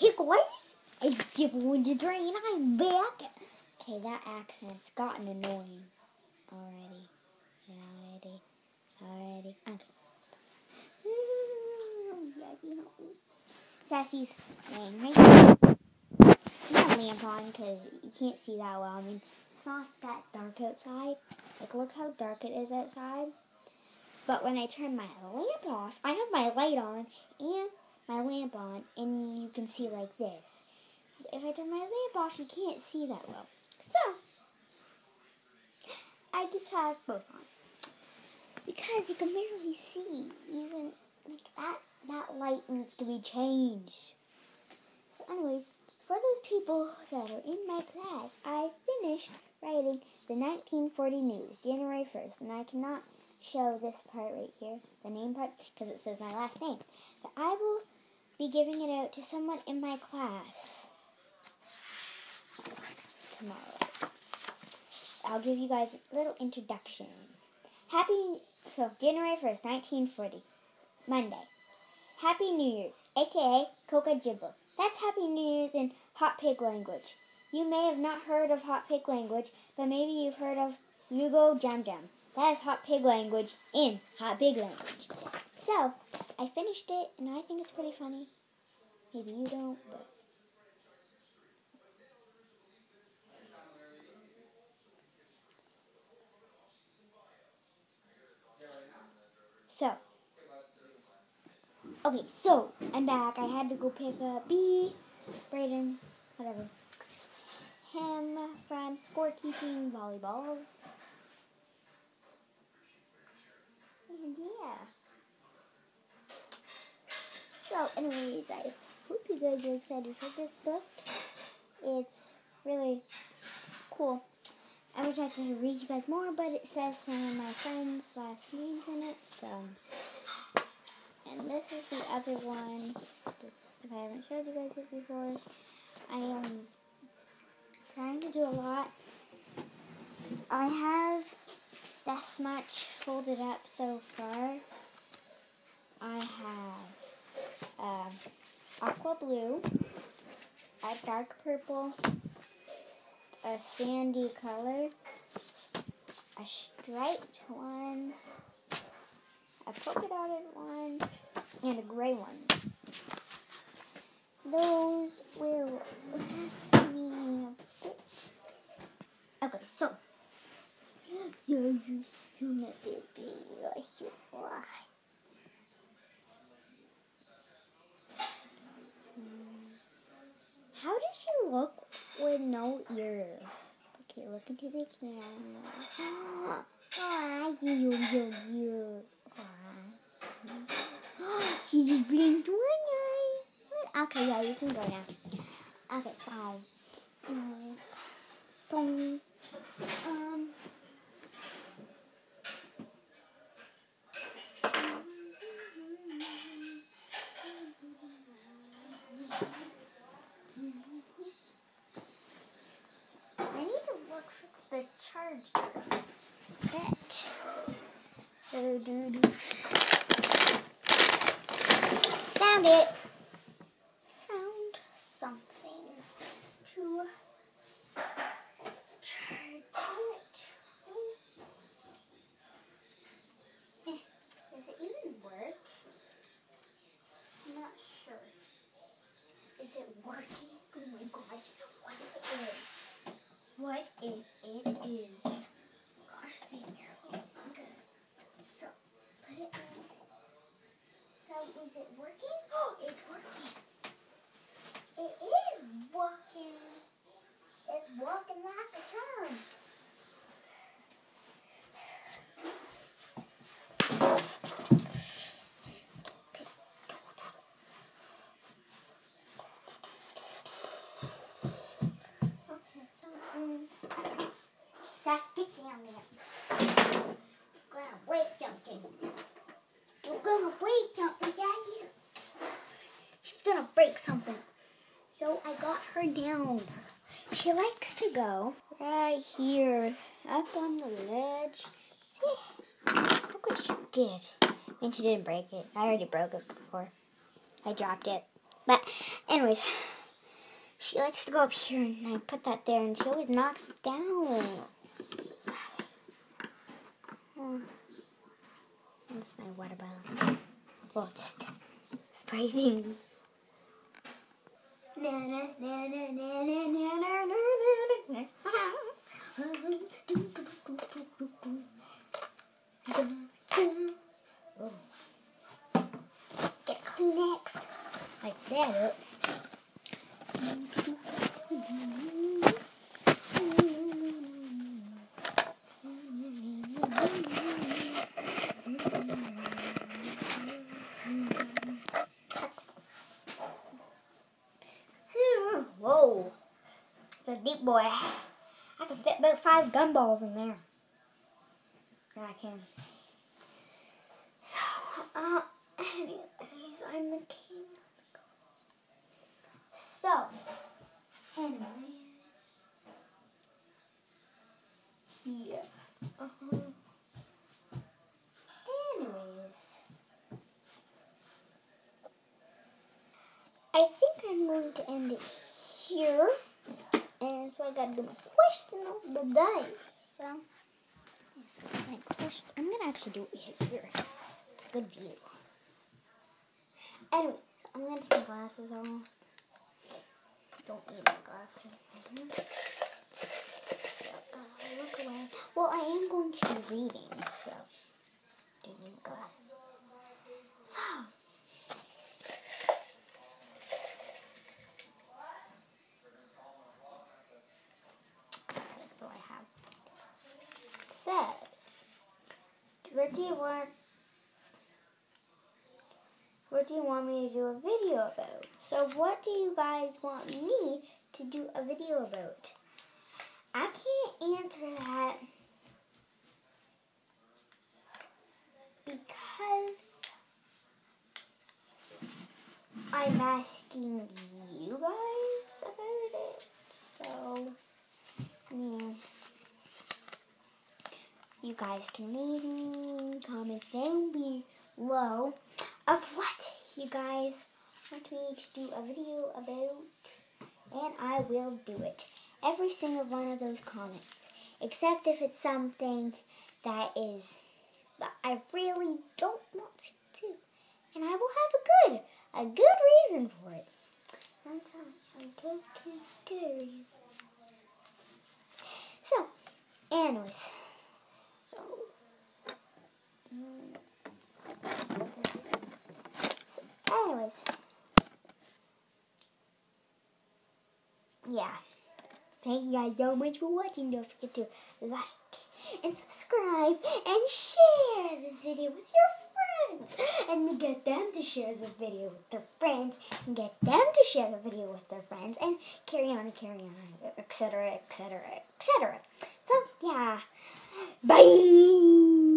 Hey guys, it's Jibble the Drain. I'm back. Okay, that accent's gotten annoying already. Already. Already. Okay. Sassy's laying right there. Lamp on because you can't see that well. I mean, it's not that dark outside. Like, look how dark it is outside. But when I turn my lamp off, I have my light on and my lamp on, and you can see like this. If I turn my lamp off, you can't see that well. So, I just have both on. Because you can barely see, even like that, that light needs to be changed. So anyways, for those people that are in my class, I finished writing the 1940 news, January 1st, and I cannot show this part right here, the name part, because it says my last name. But I will be giving it out to someone in my class tomorrow. I'll give you guys a little introduction. Happy, so January 1st, 1940, Monday. Happy New Year's, aka Coca Jibbo. That's Happy New Year's in Hot Pig language. You may have not heard of Hot Pig language, but maybe you've heard of Yugo Jam Jam. That is Hot Pig language in Hot Pig language. So, I finished it, and I think it's pretty funny. Maybe you don't, but. So, okay, so I'm back. I had to go pick up B, Brayden, whatever, him from scorekeeping volleyballs. And yeah. So, anyways, I hope you guys are excited for this book. It's really cool. I wish I could read you guys more, but it says some of my friends' last names in it, so. And this is the other one. Just if I haven't showed you guys it before, I am trying to do a lot. I have this much folded up so far. I have uh, aqua blue, a dark purple, a sandy color, a striped one, a polka dotted one, and a gray one. Those will last me a bit. Okay, so. You, you, you my baby, like you are. How does she look with no ears? Okay, look into the camera. Ah, you, you, you. She just blinked one. Okay, yeah, you can go now. Okay. Um, um, I need to look for the charger. That. Found it. Found something to charge it. Eh, Does it even work? I'm not sure. Is it working? Oh my gosh, what it is. What if it is? Gosh, dang it. Okay. So, put it in. So, is it working? Oh, it's working. It is working. It's working like a charm. Okay, so, um, just get down there. You're gonna break something. You're gonna break something, Sassy. She's gonna break something. So I got her down. She likes to go right here, up on the ledge. See? Look what she did. I mean, she didn't break it. I already broke it before. I dropped it. But, anyways, she likes to go up here, and I put that there, and she always knocks it down. Sassy. Hmm. That's my water bottle. Well, just spray things. Get a Kleenex. Like that. It's a deep boy. I can fit about five gumballs in there. Yeah, I can. So, uh, anyways, I'm the king of the coast. So, anyways. Yeah. Uh-huh. Anyways. I think I'm going to end it here. And so I gotta do my question of the day. So, yes, my question. I'm gonna actually do it here. It's a good view. Anyways, so I'm gonna take my glasses off. Don't need my glasses. So, uh, look away. Well, I am going to be reading, so don't need glasses. So. so I have says what do you want what do you want me to do a video about? So what do you guys want me to do a video about? I can't answer that because I'm asking you guys about it. So yeah. You guys can maybe comment down below of what you guys want me to do a video about, and I will do it. Every single one of those comments, except if it's something that is that I really don't want to do, and I will have a good, a good reason for it. So, anyways, so, mm, this. so, anyways, yeah. Thank you guys so much for watching. Don't forget to like and subscribe and share this video with your friends. And get them to share the video with their friends. And get them to share the video with their friends. And carry on and carry on, etc., etc., etc. So, yeah. Bye!